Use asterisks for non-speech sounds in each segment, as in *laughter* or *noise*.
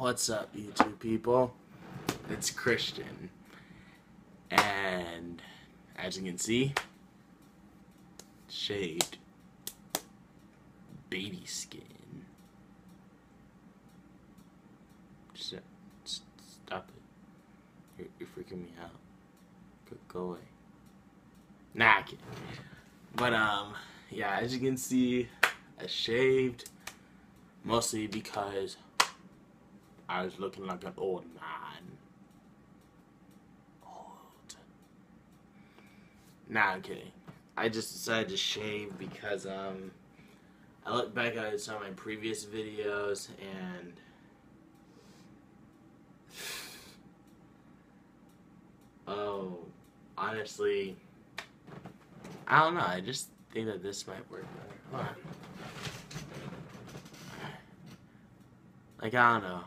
What's up, YouTube people? It's Christian. And as you can see, shaved baby skin. Stop it. You're, you're freaking me out. Go, go away. Nah, I can't. But, um, yeah, as you can see, I shaved mostly because I was looking like an old man. Old. Nah, I'm kidding. I just decided to shave because um I looked back at some of my previous videos and *sighs* oh honestly I don't know, I just think that this might work better. Like I don't know.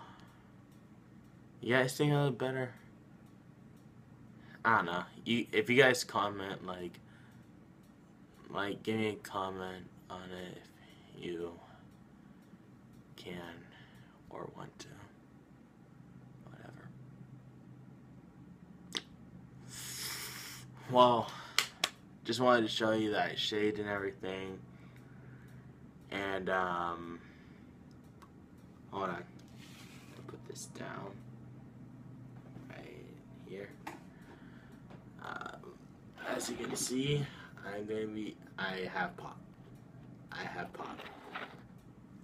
You guys think I look better? I don't know. You if you guys comment like like give me a comment on it if you can or want to. Whatever. Well, just wanted to show you that I shaved and everything. And um hold on. Put this down as you can see, I'm gonna be. I have pop. I have pop.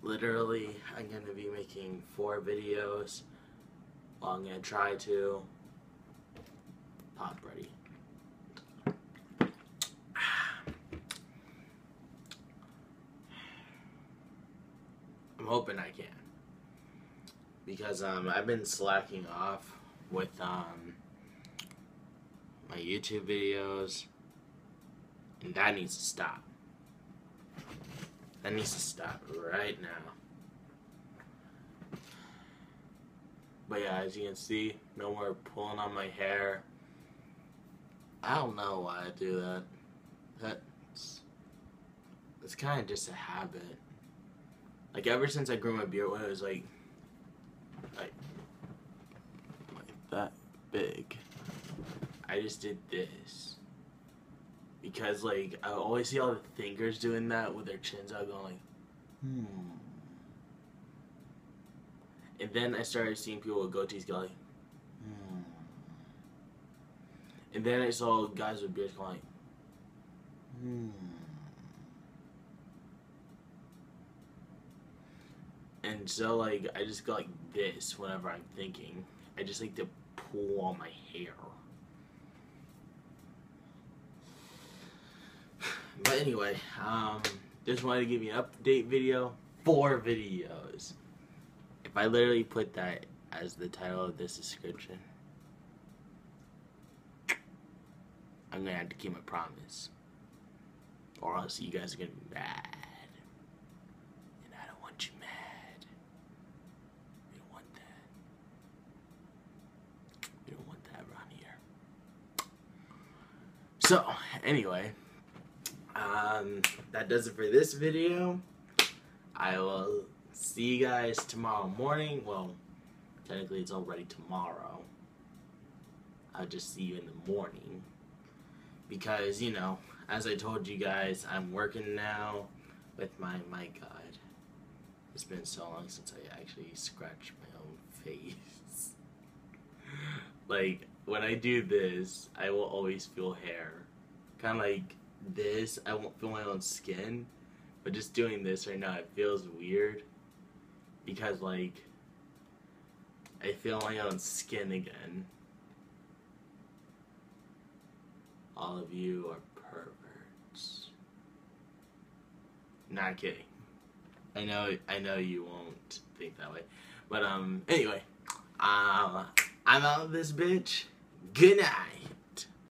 Literally, I'm gonna be making four videos. Well, I'm gonna try to pop ready. I'm hoping I can because um, I've been slacking off with um, my YouTube videos, and that needs to stop. That needs to stop right now. But yeah, as you can see, no more pulling on my hair. I don't know why I do that. That's it's kind of just a habit. Like ever since I grew my beard, when it was like, like, like that big. I just did this. Because, like, I always see all the thinkers doing that with their chins out going like, hmm. And then I started seeing people with goatees go like, hmm. And then I saw guys with beards going like, hmm. And so, like, I just go like this whenever I'm thinking. I just like to pull on my hair. But anyway, um, just wanted to give you an update video. Four videos. If I literally put that as the title of this description, I'm gonna have to keep my promise. Or else you guys are gonna be mad. And I don't want you mad. We don't want that. We don't want that around here. So, anyway um, that does it for this video. I will see you guys tomorrow morning. Well, technically it's already tomorrow. I'll just see you in the morning. Because, you know, as I told you guys, I'm working now with my my God. It's been so long since I actually scratched my own *laughs* face. like, when I do this, I will always feel hair. Kind of like this, I won't feel my own skin. But just doing this right now, it feels weird. Because, like, I feel my own skin again. All of you are perverts. Not kidding. I know, I know you won't think that way. But, um, anyway. Uh, I'm out of this bitch. Good night.